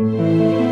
Música